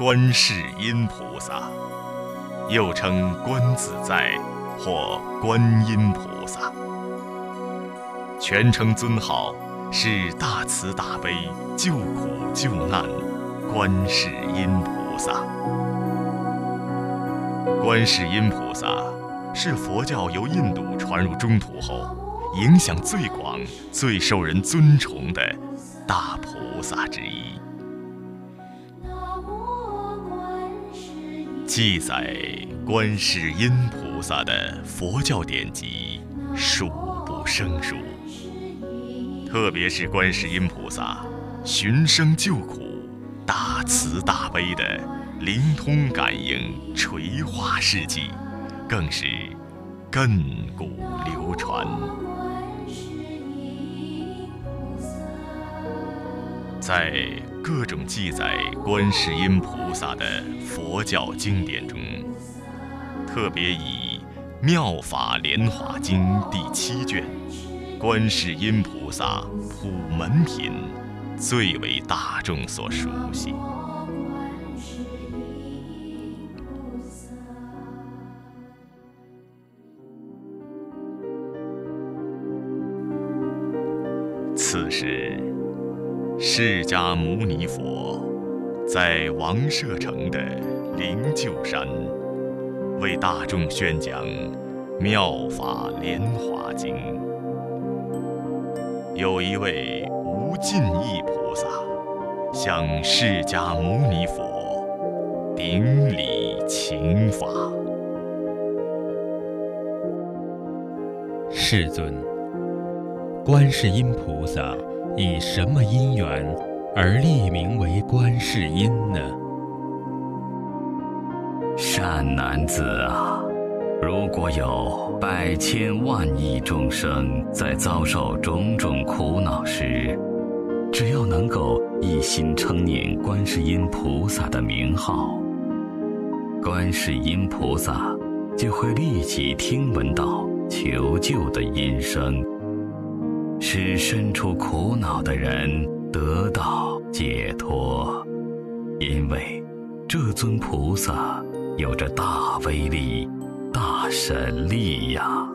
观世音菩萨，又称观自在或观音菩萨，全称尊号是大慈大悲救苦救难观世音菩萨。观世音菩萨是佛教由印度传入中土后，影响最广、最受人尊崇的大菩萨之一。记载观世音菩萨的佛教典籍数不胜数，特别是观世音菩萨寻声救苦、大慈大悲的灵通感应垂化事迹，更是亘古流传。在各种记载观世音菩萨的佛教经典中，特别以《妙法莲华经》第七卷《观世音菩萨普门品》最为大众所熟悉。此时，释迦牟尼佛在王舍城的灵鹫山为大众宣讲《妙法莲华经》。有一位无尽意菩萨向释迦牟尼佛顶礼请法。世尊，观世音菩萨以什么因缘而立名为观世音呢？善男子啊，如果有百千万亿众生在遭受种种苦恼时，只要能够一心称念观世音菩萨的名号，观世音菩萨就会立即听闻到求救的音声，使身处苦恼的人得到解脱。因为这尊菩萨有着大威力、大神力呀。